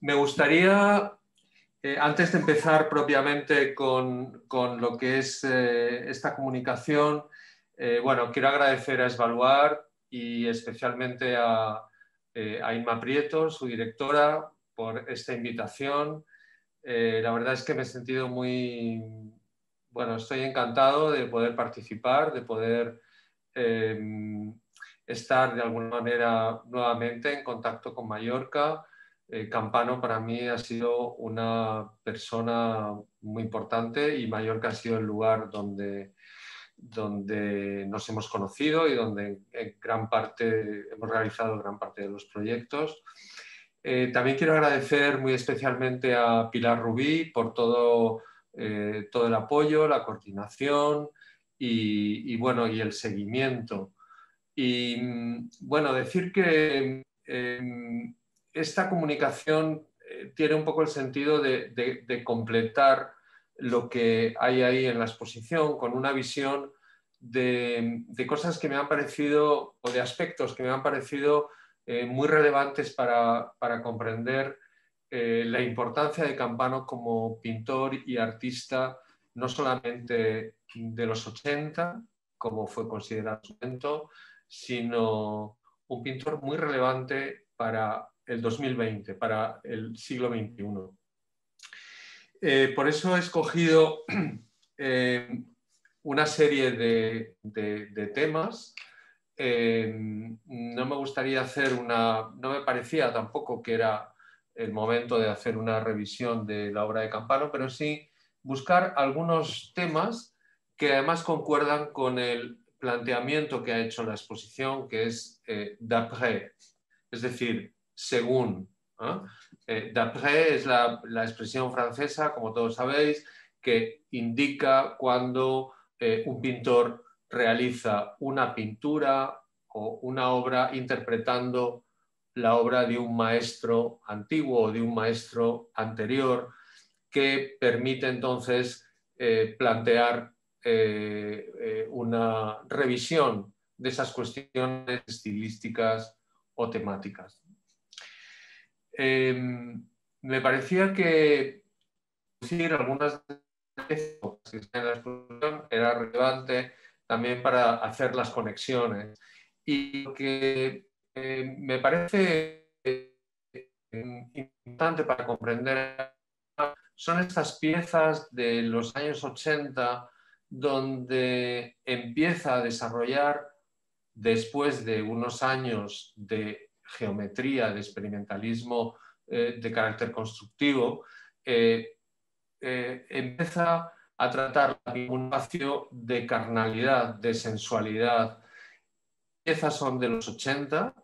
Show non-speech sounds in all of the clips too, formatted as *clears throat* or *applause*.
me gustaría, eh, antes de empezar propiamente con, lo que es eh, esta comunicación, eh, bueno, quiero agradecer a Esvaluar y especialmente a, a Inma Prieto, su directora, por esta invitación. la verdad es que me he sentido muy, bueno, estoy encantado de poder participar, de poder estar de alguna manera nuevamente en contacto con Mallorca. Eh, Campano para mí ha sido una persona muy importante y Mallorca ha sido el lugar donde, donde nos hemos conocido y donde en gran parte hemos realizado gran parte de los proyectos. Eh, también quiero agradecer muy especialmente a Pilar Rubí por todo, eh, todo el apoyo, la coordinación y, bueno, y el seguimiento y mm, bueno, decir que em, esta comunicación eh, tiene un poco el sentido de, completar lo que hay ahí en la exposición con una visión de, cosas que me han parecido, o de aspectos que me han parecido eh, muy relevantes para, comprender eh, la importancia de Campano como pintor y artista, no solamente de los 80, como fue considerado su sino un pintor muy relevante para el 2020, para el siglo XXI. Eh, por eso he escogido *clears throat* eh, una serie de, temas. Eh, no me gustaría hacer una, no me parecía tampoco que era el momento de hacer una revisión de la obra de Campano, pero sí buscar algunos temas que además concuerdan con el planteamiento que ha hecho la exposición, que es d'après, es decir, según. Eh, d'après es la, expresión francesa, como todos sabéis, que indica cuando eh, un pintor realiza una pintura o una obra interpretando la obra de un maestro antiguo o de un maestro anterior que permite entonces plantear eh, eh, una revisión de esas cuestiones estilísticas o temáticas. Em, me parecía que decir algunas veces que en la exposición era relevante también para hacer las conexiones. Y lo que eh, me parece importante para comprender son estas piezas de los años 80 donde empieza a desarrollar, después de unos años de geometría, de experimentalismo eh, de carácter constructivo, eh, eh, empieza a tratar un espacio de carnalidad, de sensualidad. Piezas son de los 80.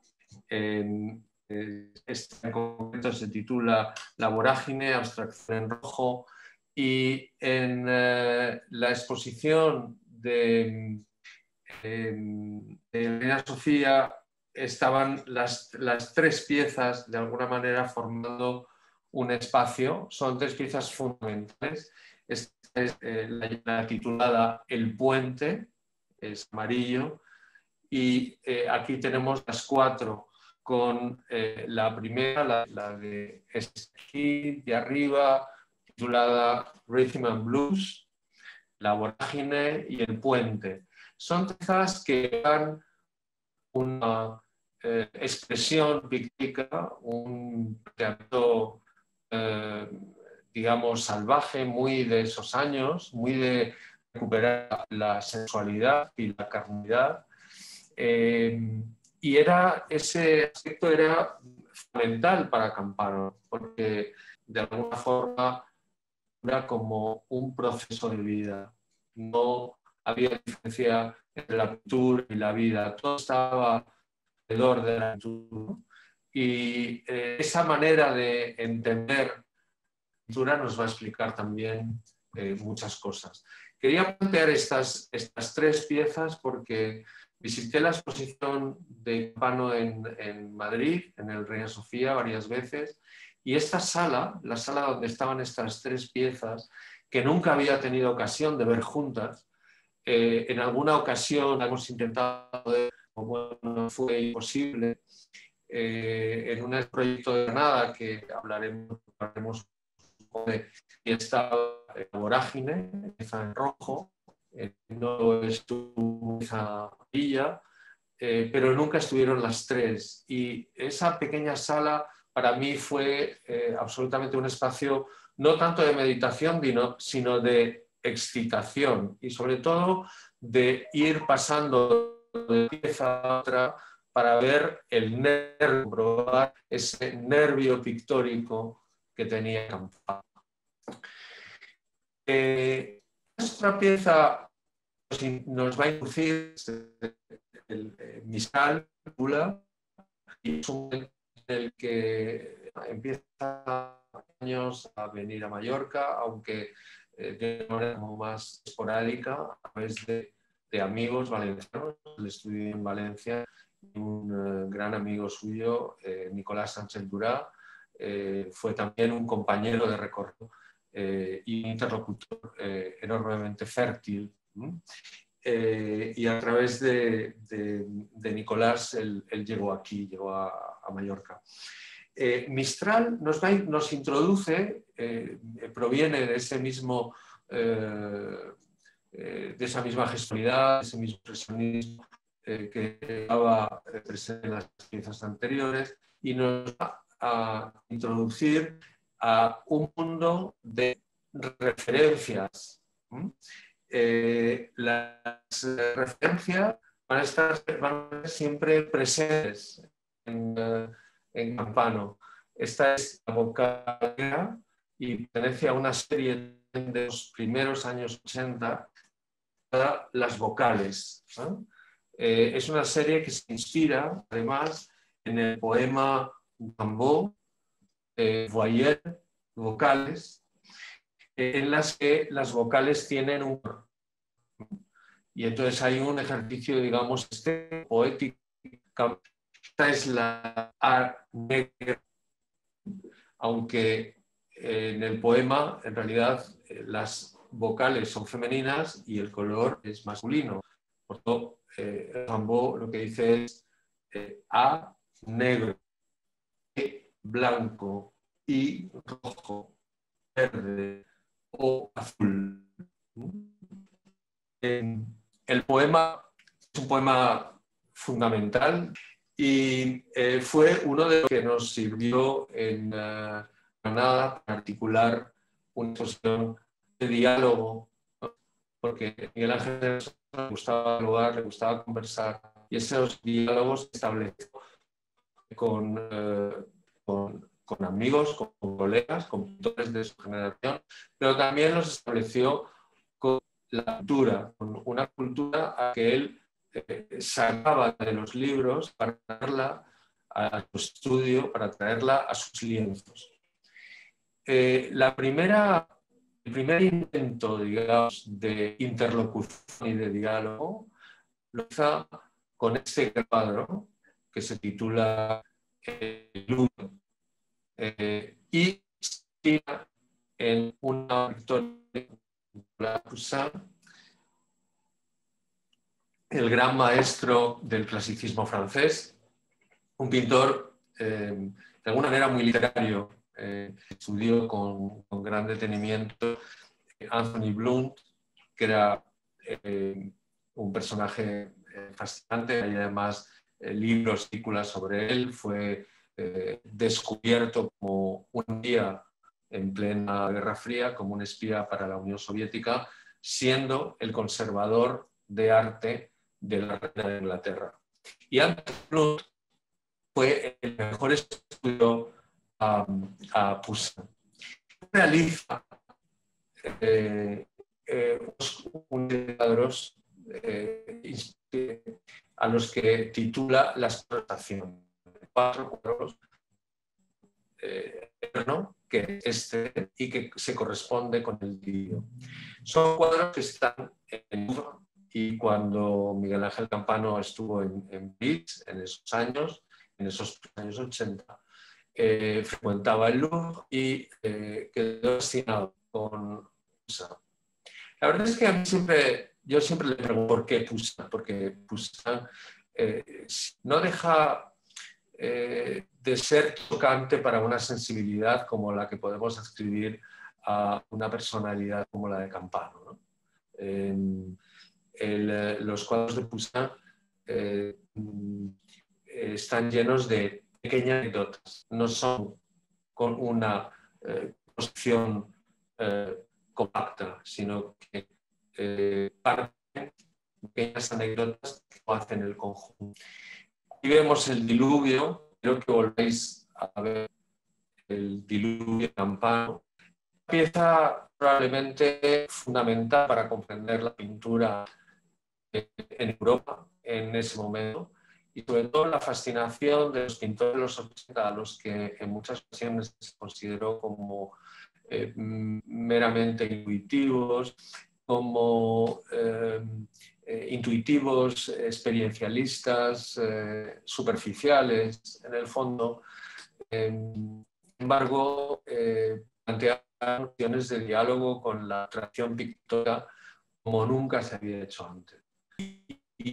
Este en se titula La vorágine, abstracción en rojo, y en la exposición de, de Elena Sofía estaban las, tres piezas de alguna manera formando un espacio. Son tres piezas fundamentales. Esta es eh, la, titulada El puente, es amarillo, y eh, aquí tenemos las cuatro con la primera, la, de aquí de arriba, titulada Rhythm and Blues, La vorágine y El puente. Son piezas que dan una eh, expresión pictórica, un teatro, eh, digamos, salvaje, muy de esos años, muy de recuperar la sensualidad y la carnidad. Eh, y era, ese aspecto era fundamental para Campano, porque de alguna forma como un proceso de vida. No había diferencia entre la pintura y la vida, todo estaba de la pintura. Y eh, esa manera de entender la pintura nos va a explicar también eh, muchas cosas. Quería plantear estas, estas tres piezas porque visité la exposición de Pano en, en Madrid, en el Reina Sofía, varias veces, y esta sala, la sala donde estaban estas tres piezas, que nunca había tenido ocasión de ver juntas, eh, en alguna ocasión hemos intentado, como no fue imposible, eh, en un proyecto de Granada que hablaremos, hablaremos de esta vorágine, empieza en rojo, no estuvo esa villa, eh, pero nunca estuvieron las tres. Y esa pequeña sala para mí fue eh, absolutamente un espacio no tanto de meditación, sino de excitación y sobre todo de ir pasando de pieza a otra para ver el nervio, probar ese nervio pictórico que tenía Campana. Eh, nuestra pieza nos va a inducir el, el Misal, y es un en el que empieza años a venir a Mallorca, aunque eh, de manera más esporádica, a través de, de amigos valencianos. El estudié en Valencia un eh, gran amigo suyo, eh, Nicolás Sánchez Durá, eh, fue también un compañero de recorrido y un interlocutor enormemente fértil. y a través de, Nicolás él, llegó aquí, llegó a, Mallorca. Mistral nos introduce, proviene de ese mismo de esa misma gestualidad, ese mismo expresionismo eh, que estaba presente en las piezas anteriores y nos va a introducir a un mundo de referencias. Eh, las referencias van a estar siempre presentes en, eh, Campano. Esta es la vocalera y pertenece a una serie de los primeros años 80 las vocales. Eh, es una serie que se inspira, además, en el poema Bambó, eh, Voyer, vocales, eh, en las que las vocales tienen un... Y entonces hay un ejercicio, digamos, este poético. Esta es la A negra, aunque en el poema, en realidad, las vocales son femeninas y el color es masculino. Por tanto, eh, Rambo lo que dice es eh, A negro, blanco, I rojo, verde o azul. el poema es un poema fundamental y eh, fue uno de los que nos sirvió en uh, Granada para articular diálogo, porque Miguel Ángel le gustaba lugar, le gustaba conversar y esos diálogos se estableció con, eh, con, con, amigos, con colegas, con pintores de su generación, pero también los estableció con la cultura, con una cultura a que él eh, sacaba de los libros para traerla a su estudio, para traerla a sus lienzos. Eh, la primera el primer intento, digamos, de interlocución y de diálogo lo hizo con este cuadro que se titula El eh, y en una victoria el gran maestro del clasicismo francés, un pintor eh, de alguna manera muy literario, eh, estudió con, gran detenimiento Anthony Blunt, que era eh, un personaje eh, fascinante, hay además libros, artículos sobre él, fue descubierto como un día en plena Guerra Fría, como un espía para la Unión Soviética, siendo el conservador de arte de la reina de Inglaterra. Y Anthony Blunt fue el mejor estudio a, a Realiza eh, eh, cuadros eh, a los que titula La explotación. Cuatro cuadros ¿no? que este y que se corresponde con el vídeo. Son cuadros que están en y cuando Miguel Ángel Campano estuvo en, en en esos años, en esos años 80, eh, frecuentaba el Louvre y eh, quedó fascinado con Poussin. La verdad es que a mí siempre, yo siempre le pregunto por qué Poussin, porque Poussin eh, no deja eh, de ser tocante para una sensibilidad como la que podemos escribir a una personalidad como la de Campano. los cuadros de Poussin eh, están llenos de pequeñas anécdotas, no son con una eh, posición compacta, sino que parten pequeñas anécdotas que hacen el conjunto. Y vemos el diluvio, creo que volvéis a ver el diluvio campano. Pieza probablemente fundamental para comprender la pintura en Europa en ese momento y sobre todo la fascinación de los pintores de los 80, a los que en muchas ocasiones se consideró como eh, meramente intuitivos, como eh, eh, intuitivos, experiencialistas, eh, superficiales, en el fondo. sin embargo, plantean opciones de diálogo con la atracción pictórica como nunca se había hecho antes.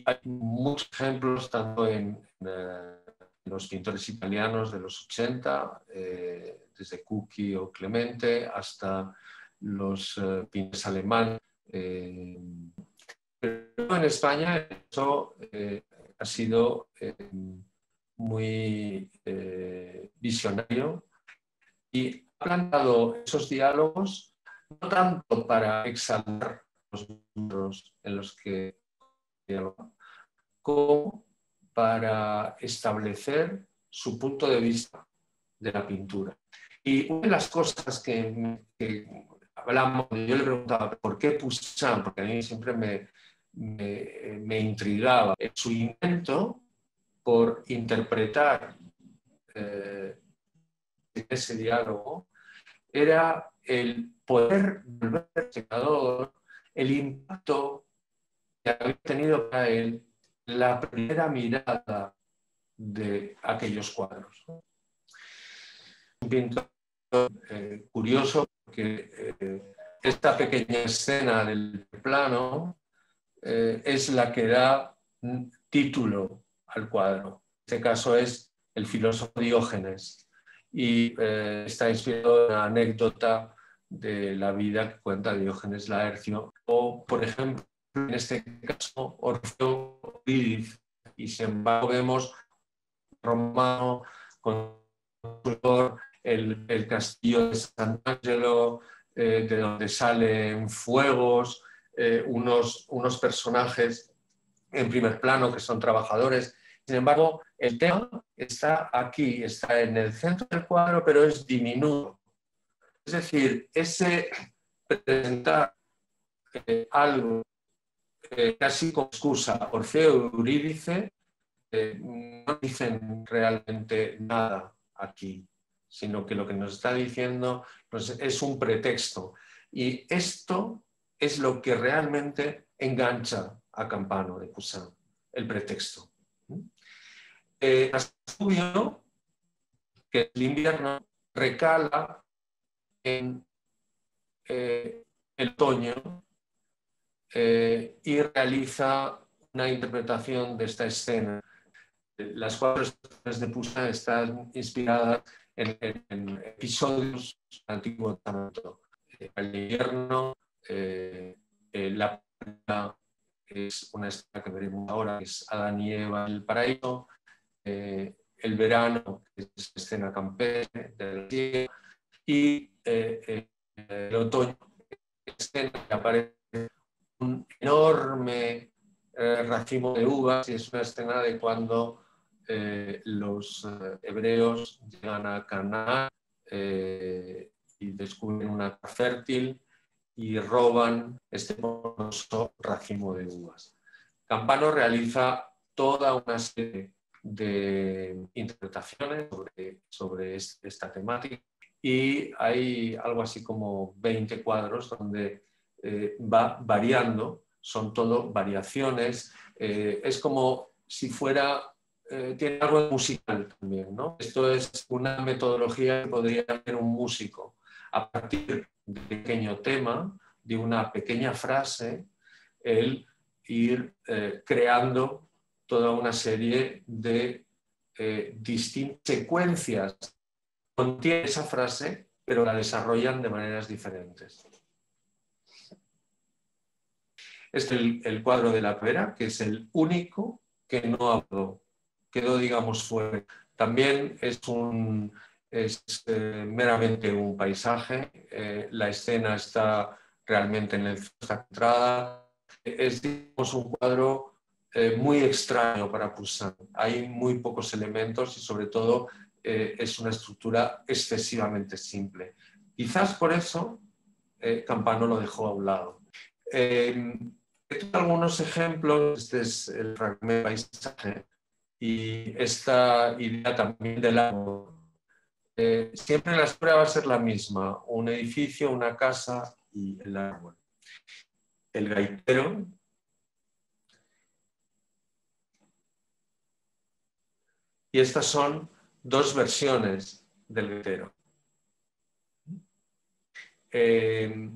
Hay muchos ejemplos, tanto en, los pintores italianos de los 80, desde Cucchi o Clemente, hasta los pintores alemanes pero en España eso eh, ha sido eh, muy eh, visionario y ha plantado esos diálogos no tanto para exaltar los mundos en los que como para establecer su punto de vista de la pintura. Y una de las cosas que, hablamos, yo le preguntaba, ¿por qué Poussin? Porque a mí siempre me, me, intrigaba. Su intento por interpretar eh, ese diálogo era el poder volver al espectador el impacto que había tenido para él la primera mirada de aquellos cuadros. Un pintor eh, curioso porque eh, esta pequeña escena del plano eh, es la que da título al cuadro. En este caso es el filósofo Diógenes y está inspirado en la anécdota de la vida que cuenta Diógenes Laercio o, por ejemplo, en este caso, Orfeo y sin embargo vemos romano con el, el castillo de Sant'Angelo, eh, de donde salen fuegos, eh, unos, unos personajes en primer plano que son trabajadores. Sin embargo, el tema está aquí, está en el centro del cuadro, pero es diminuto. Es decir, ese presentar eh, algo eh, casi con excusa, Orfeo y Eurídice, no dicen realmente nada aquí, sino que lo que nos está diciendo es un pretexto. Y esto es lo que realmente engancha a Campano de Poussin, el pretexto. Eh, que el invierno recala en eh, el otoño eh, y realiza una interpretación de esta escena. Las cuatro escenas de Poussin están inspiradas en, episodios del Antiguo Testamento. El invierno, eh, eh, la es una escena que veremos ahora, que es Adán y Eva en el paraíso, eh, el verano, que es la escena campestre del cielo, y el otoño, escena que aparece un enorme racimo de uvas, y es una escena de cuando los hebreos llegan a Canaán y descubren una fértil y roban este poderoso racimo de uvas. Campano realiza toda una serie de interpretaciones sobre, esta temática y hay algo así como 20 cuadros donde eh, va variando, son todo variaciones, eh, es como si fuera, eh, tiene algo musical también, ¿no? Esto es una metodología que podría hacer un músico a partir de un pequeño tema, de una pequeña frase, el ir creando toda una serie de distintas secuencias contiene esa frase, pero la desarrollan de maneras diferentes. Este es el, cuadro de la pera, que es el único que no habló, quedó, digamos, fuera. También es, un, es eh, meramente un paisaje, eh, la escena está realmente en el centrada, es digamos, un cuadro eh, muy extraño para Poussin. Hay muy pocos elementos y sobre todo es una estructura excesivamente simple. Quizás por eso Campano lo dejó a un lado algunos ejemplos, este es el fragmento paisaje y esta idea también del árbol. Eh, siempre la historia va a ser la misma, un edificio, una casa y el árbol. El gaitero. Y estas son dos versiones del gaitero. Eh,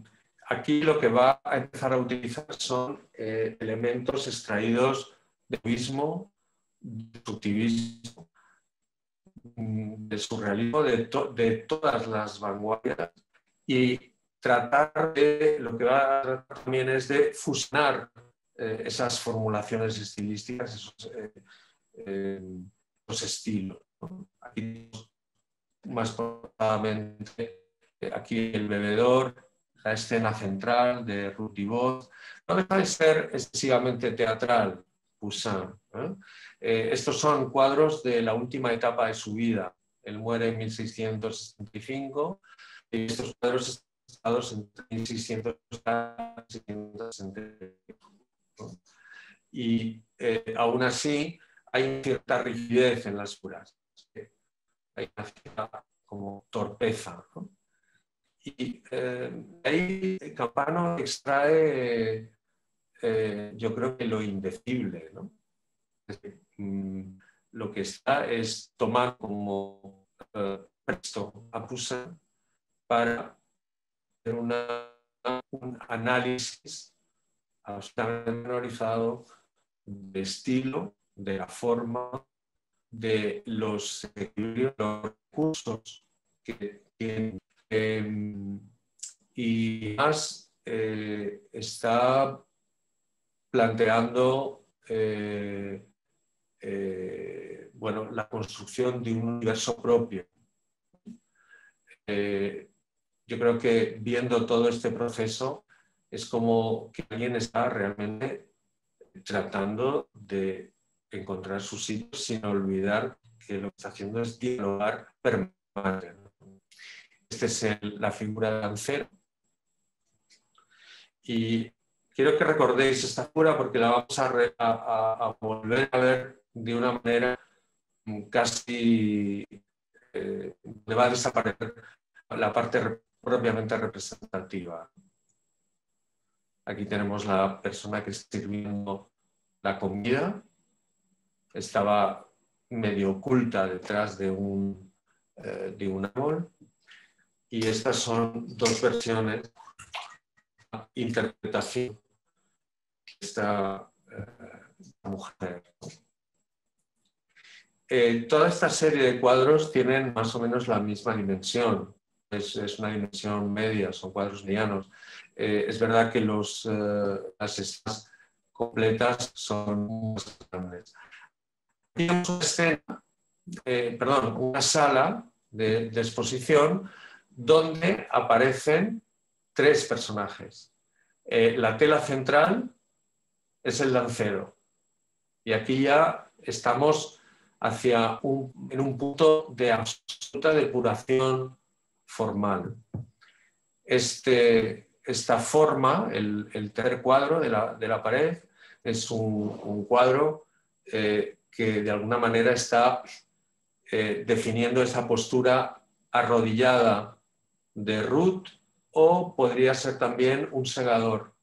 Aquí lo que va a empezar a utilizar son eh, elementos extraídos del cubismo, del subtivismo, mm, del surrealismo, de, todas las vanguardias y tratar de, lo que va a tratar también es de fusionar eh, esas formulaciones estilísticas, esos, eh, estilos. Aquí más probablemente aquí el bebedor, la escena central de Ruth Voz. No deja de ser excesivamente teatral, Poussin. ¿eh? Eh, estos son cuadros de la última etapa de su vida. Él muere en 1665 y estos cuadros están entre 1665 y eh, aún así hay cierta rigidez en las curas. Hay una cierta como torpeza. ¿no? Y eh, ahí Campano extrae, eh, yo creo que lo indecible, ¿no? Mm, lo que está es tomar como eh, presto a para hacer un análisis absolutamente de estilo, de la forma, de los equilibrios, los recursos que tienen Em, y más eh, está planteando eh, eh, bueno, la construcción de un universo propio. yo creo que viendo todo este proceso es como que alguien está realmente tratando de encontrar su sitio sin olvidar que lo que está haciendo es dialogar permanentemente. Esta es la figura de lancero. Y quiero que recordéis esta figura porque la vamos a, volver a ver de una manera casi eh, va a desaparecer la parte propiamente representativa. Aquí tenemos la persona que está sirviendo la comida. Estaba medio oculta detrás de un, eh, de un árbol y estas son dos versiones interpretación de esta, eh, mujer. Eh, toda esta serie de cuadros tienen más o menos la misma dimensión. Es, una dimensión media, son cuadros medianos. Eh, es verdad que los, las escenas completas son más grandes. Tenemos una escena, perdón, una sala de exposición donde aparecen tres personajes. Eh, la tela central es el lancero. Y aquí ya estamos hacia un, en un punto de absoluta depuración formal. Este, esta forma, el, tercer cuadro de la, pared, es un, cuadro eh, que de alguna manera está eh, definiendo esa postura arrodillada de Ruth o podría ser también un segador.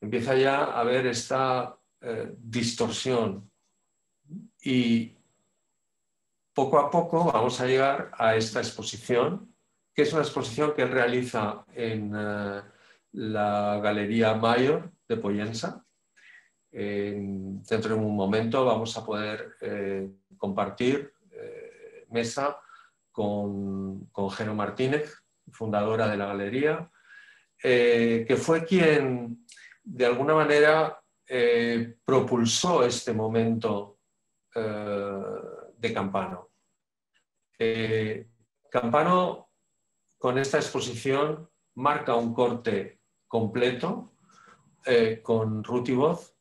Empieza ya a haber esta eh, distorsión y poco a poco vamos a llegar a esta exposición, que es una exposición que él realiza en eh, la Galería Mayor de Poyensa. dentro de un momento vamos a poder eh, compartir mesa con, con Geno Martínez, fundadora de la galería, que fue quien de alguna manera propulsó este momento de Campano. Campano, con esta exposición, marca un corte completo eh, con Voz,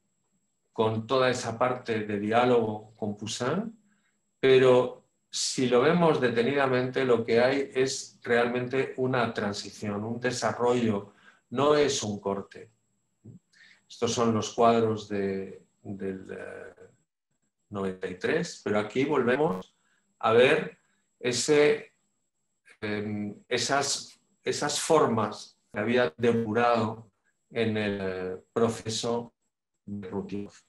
con toda esa parte de diálogo con Poussin, pero si lo vemos detenidamente, lo que hay es realmente una transición, un desarrollo, no es un corte. Estos son los cuadros del 93, eh, pero aquí volvemos a ver em, esas, formas que había depurado en el proceso de Rutilov.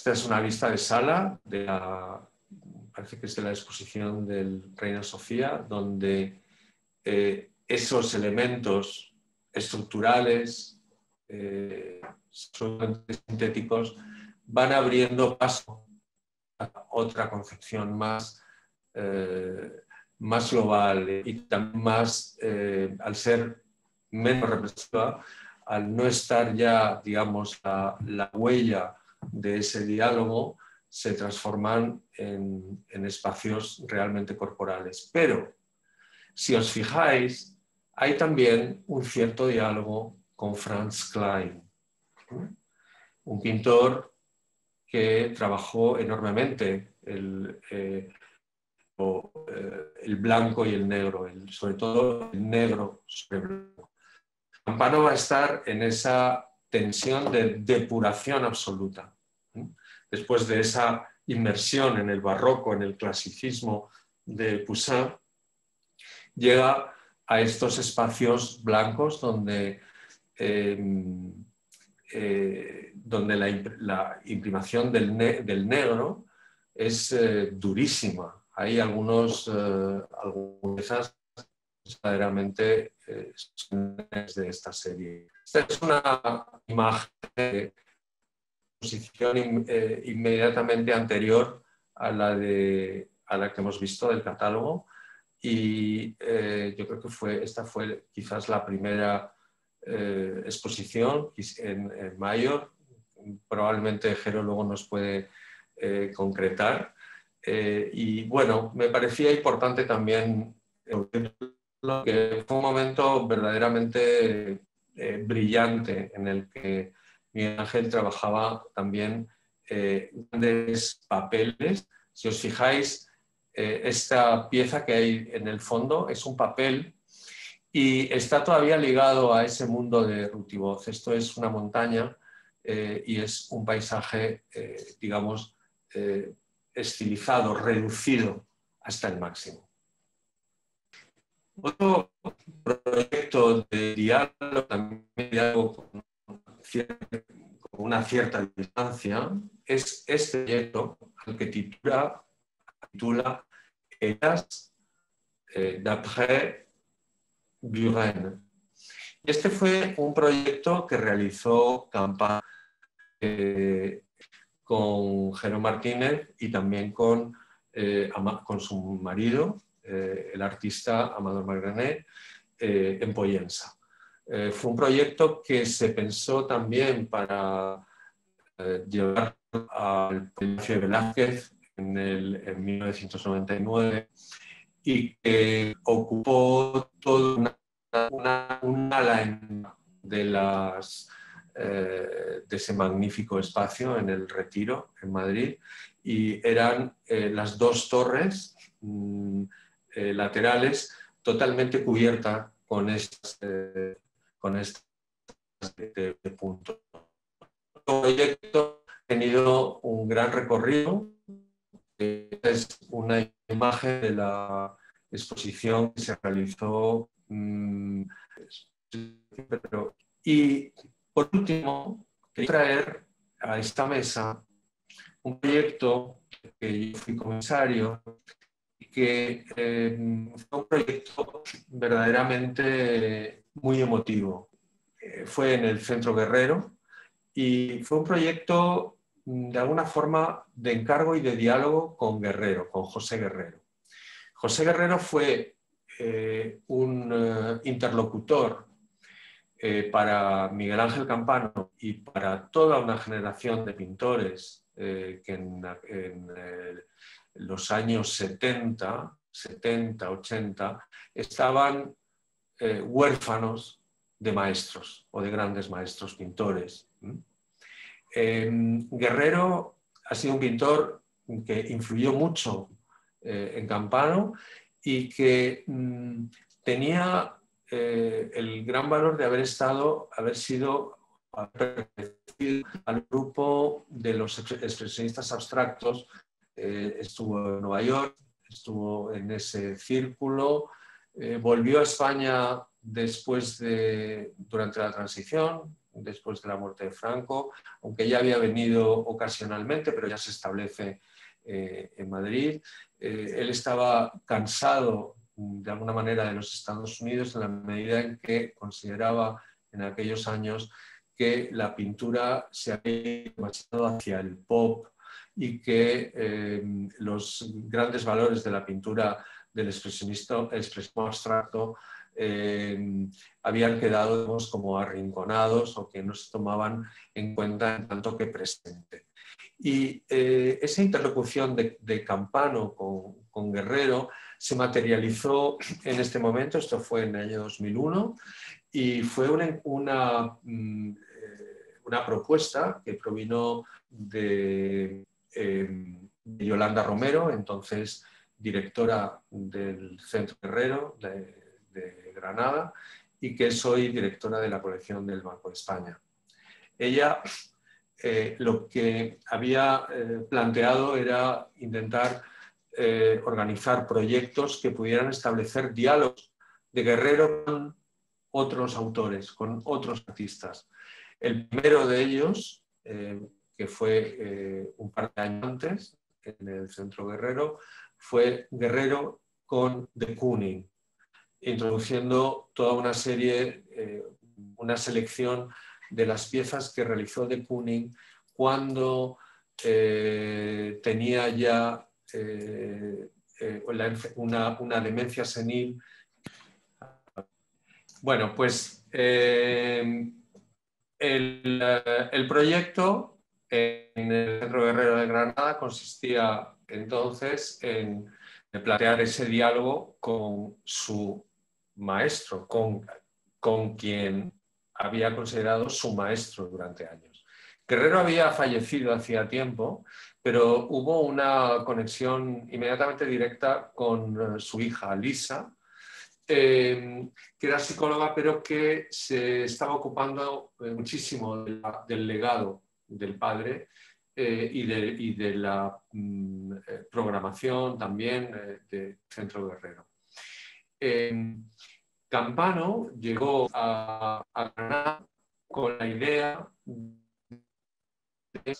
Esta es una vista de sala de la, parece que es de la exposición del Reina Sofía, donde eh, esos elementos estructurales, eh, sintéticos, van abriendo paso a otra concepción más más global y también más, eh, al ser menos represiva, al no estar ya, digamos, la, huella de ese diálogo, se transforman en, espacios realmente corporales. Pero, si os fijáis, hay también un cierto diálogo con Franz Klein, un pintor que trabajó enormemente el, eh, eh, el blanco y el negro, sobre todo el negro sobre blanco. Campano va a estar en esa tensión de depuración absoluta. Después de esa inmersión en el barroco, en el clasicismo de Poussin, llega a estos espacios blancos donde, em, eh, donde la, imprimación del, negro es eh, durísima, hay algunos, eh, algunas verdaderamente eh, de esta serie. Esta es una imagen de posición eh, inmediatamente anterior a la, de, a la que hemos visto del catálogo y yo creo que fue, esta fue quizás la primera exposición en, en Mayor. Probablemente Jero luego nos puede concretar. Eh, y bueno, me parecía importante también que fue un momento verdaderamente eh, brillante en el que Miguel Ángel trabajaba también eh, grandes papeles. Si os fijáis, esta pieza que hay en el fondo es un papel y está todavía ligado a ese mundo de Rutivoz. Esto es una montaña y es un paisaje, digamos, estilizado, reducido hasta el máximo. Otro proyecto de diálogo, también con, una cierta distancia, es este proyecto al que titula, titula Etas eh, d'après Buren. Este fue un proyecto que realizó Campana eh, con Jero Martínez y también con, eh, con su marido, eh, el artista Amador Margrané, eh, en Poyensa. fue un proyecto que se pensó también para llevar al Palacio Velázquez en, el, en 1999 y que ocupó toda una, ala de las eh, de ese magnífico espacio en el Retiro, en Madrid, y eran eh, las dos torres mm, eh, laterales totalmente cubiertas con estas, con estas de, puntos. El proyecto ha tenido un gran recorrido. Es una imagen de la exposición que se realizó mm, y por último, quería traer a esta mesa un proyecto que yo fui comisario y que eh, fue un proyecto verdaderamente muy emotivo. Eh, fue en el Centro Guerrero y fue un proyecto de alguna forma de encargo y de diálogo con Guerrero, con José Guerrero. José Guerrero fue eh, un interlocutor para Miguel Ángel Campano y para toda una generación de pintores que en, los años 70, 70, 80 estaban huérfanos de maestros o de grandes maestros pintores. Guerrero ha sido un pintor que influyó mucho en Campano y que mm, tenía eh, el gran valor de haber estado, haber sido al grupo de los expresionistas abstractos. Eh, estuvo en Nueva York, estuvo en ese círculo, eh, volvió a España después de, durante la transición, después de la muerte de Franco, aunque ya había venido ocasionalmente, pero ya se establece en Madrid. Eh, él estaba cansado de alguna manera de los Estados Unidos en la medida en que consideraba en aquellos años que la pintura se había marchado hacia el pop y que eh, los grandes valores de la pintura del expresionismo abstracto eh, habían quedado como arrinconados o que no se tomaban en cuenta en tanto que presente. Y eh, esa interlocución de, Campano con, Guerrero se materializó en este momento, esto fue en el año 2001, y fue una, mm, una, propuesta que provino de, em, Yolanda Romero, entonces directora del Centro Guerrero de, de Granada, y que soy directora de la colección del Banco de España. Ella eh, lo que había eh, planteado era intentar eh, organizar proyectos que pudieran establecer diálogos de Guerrero con otros autores, con otros artistas. El primero de ellos, que fue un par de años antes, en el Centro Guerrero, fue Guerrero con De Kooning, introduciendo toda una serie, una selección de las piezas que realizó de Kooning cuando eh, tenía ya eh, eh, una, demencia senil. Bueno, pues el, el, proyecto en el Centro Guerrero de Granada consistía entonces en plantear ese diálogo con su maestro, con, con quien había considerado su maestro durante años. Guerrero había fallecido hacía tiempo, pero hubo una conexión inmediatamente directa con eh, su hija Lisa, eh, que era psicóloga, pero que se estaba ocupando eh, muchísimo del legado del padre y, de, la mm, programación también de Centro Guerrero. Campano llegó a, Granada con la idea de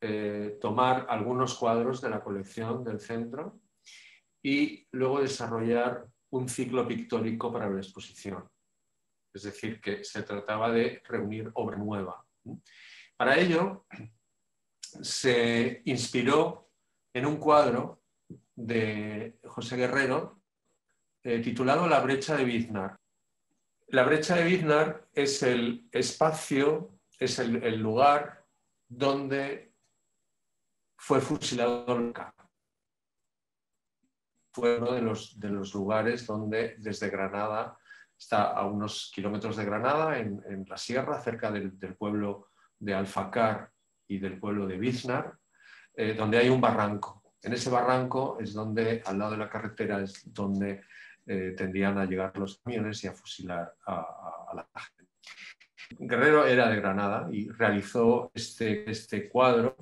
eh, tomar algunos cuadros de la colección del centro y luego desarrollar un ciclo pictórico para la exposición. Es decir, que se trataba de reunir obra nueva. Para ello, se inspiró en un cuadro de José Guerrero eh, titulado La brecha de Biznar. La brecha de Biznar es el espacio, es el, lugar donde fue fusilado. Fue uno de los, de los, lugares donde desde Granada, está a unos kilómetros de Granada, en, la sierra, cerca del, pueblo de Alfacar y del pueblo de Biznar, eh, donde hay un barranco. En ese barranco es donde, al lado de la carretera, es donde eh, tendrían a llegar los camiones y a fusilar a, la gente. Guerrero era de Granada y realizó este, este cuadro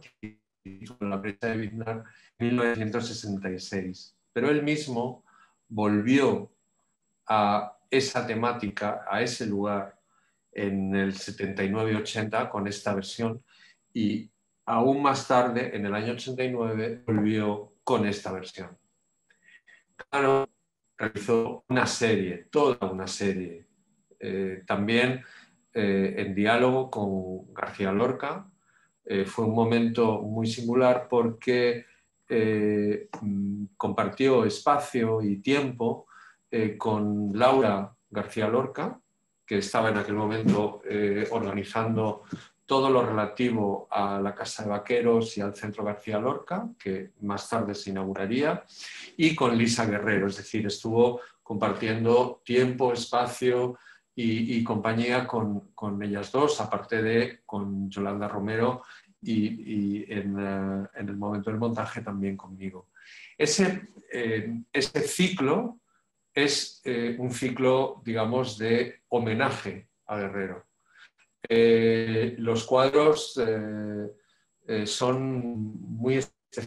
con la brecha de Biznar en 1966. Pero él mismo volvió a esa temática, a ese lugar, en el 79-80 con esta versión. Y aún más tarde, en el año 89, volvió con esta versión. Claro, realizó una serie, toda una serie, eh, también eh, en diálogo con García Lorca, fue un momento muy singular porque mm, compartió espacio y tiempo con Laura García Lorca, que estaba en aquel momento organizando todo lo relativo a la Casa de Vaqueros y al Centro García Lorca, que más tarde se inauguraría, y con Lisa Guerrero, es decir, estuvo compartiendo tiempo, espacio y, compañía con, ellas dos, aparte de con Yolanda Romero y, en, eh, en, el momento del montaje también conmigo. Ese, eh, ese ciclo es eh, un ciclo, digamos, de homenaje a Guerrero eh, los cuadros eh, son muy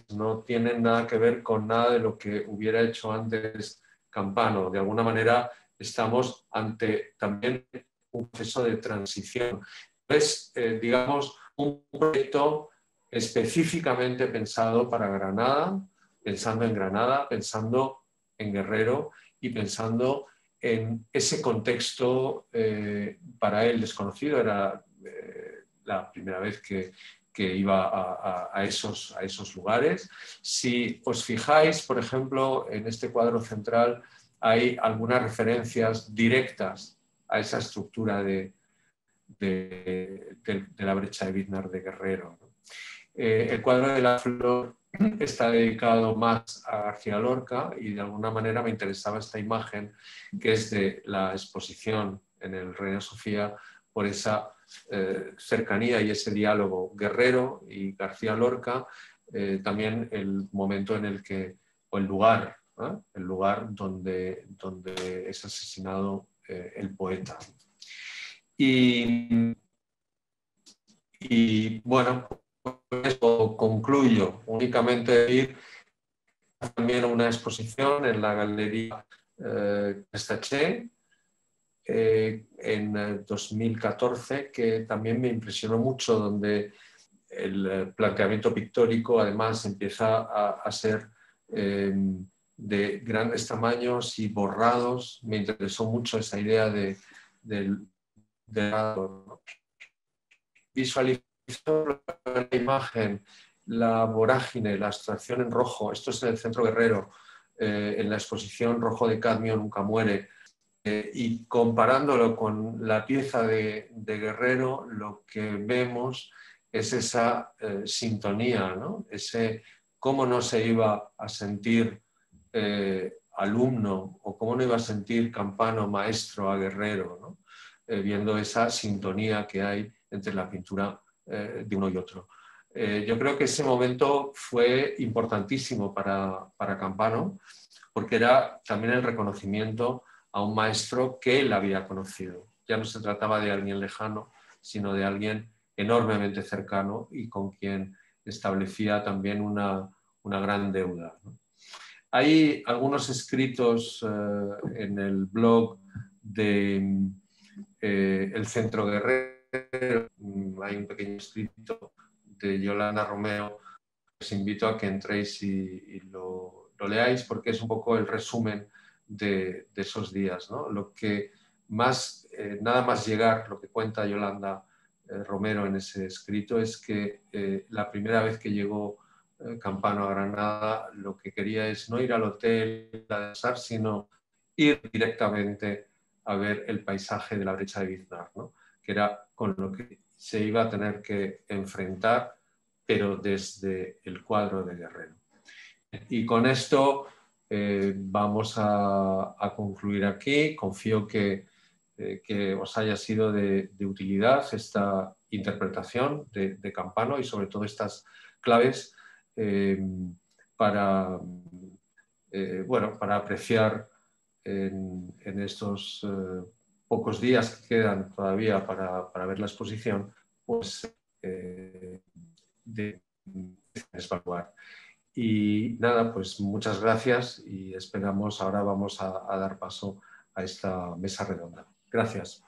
no tienen nada que ver con nada de lo que hubiera hecho antes Campano. De alguna manera estamos ante también un proceso de transición. Es, digamos, un proyecto específicamente pensado para Granada, pensando en Granada, pensando en Guerrero y pensando en ese contexto eh, para él desconocido, era eh, la primera vez que, iba a, esos, lugares. Si os fijáis, por ejemplo, en este cuadro central hay algunas referencias directas a esa estructura de, de, la brecha de Biznar de Guerrero. Eh, el cuadro de la flor está dedicado más a García Lorca y de alguna manera me interesaba esta imagen que es de la exposición en el Reina Sofía por esa eh, cercanía y ese diálogo Guerrero y García Lorca, eh, también el momento en el que, o el lugar, el lugar donde, donde es asesinado el poeta. Y, y bueno, eso concluyo. Únicamente decir también una exposición en la Galería eh, eh en 2014 eh, que también me impresionó mucho, donde el eh, planteamiento pictórico además empieza a, ser em, de grandes tamaños y borrados. Me interesó mucho esa idea de, de, de visualizar la imagen, la vorágine, la abstracción en rojo, esto es en el Centro Guerrero, eh, en la exposición Rojo de Cadmio nunca muere, eh, y comparándolo con la pieza de, Guerrero, lo que vemos es esa eh, sintonía, ¿no? ese cómo no se iba a sentir alumno o cómo no iba a sentir campano maestro a Guerrero, viendo esa sintonía que hay entre la pintura eh, de uno y otro. Eh, yo creo que ese momento fue importantísimo para, para, Campano, porque era también el reconocimiento a un maestro que él había conocido. Ya no se trataba de alguien lejano, sino de alguien enormemente cercano y con quien establecía también una, una gran deuda. Hay algunos escritos eh, en el blog de El Centro Guerrero hay un pequeño escrito de Yolanda Romeo. Os invito a que entréis y, lo, leáis porque es un poco el resumen de, esos días. Lo que más, eh, nada más llegar, lo que cuenta Yolanda eh, Romero en ese escrito es que eh, la primera vez que llegó Campano a Granada, lo que quería es no ir al hotel a sino ir directamente a ver el paisaje de la brecha de Biznar. ¿no? que era con lo que se iba a tener que enfrentar, pero desde el cuadro de Guerrero. Y con esto eh, vamos a, concluir aquí. Confío que, eh, que os haya sido de, utilidad esta interpretación de, Campano y sobre todo estas claves eh, para, bueno, para apreciar en, en estos pocos días que quedan todavía para, ver la exposición, pues eh, de, evaluar. Y nada, pues muchas gracias y esperamos, ahora vamos a dar paso a esta mesa redonda. Gracias.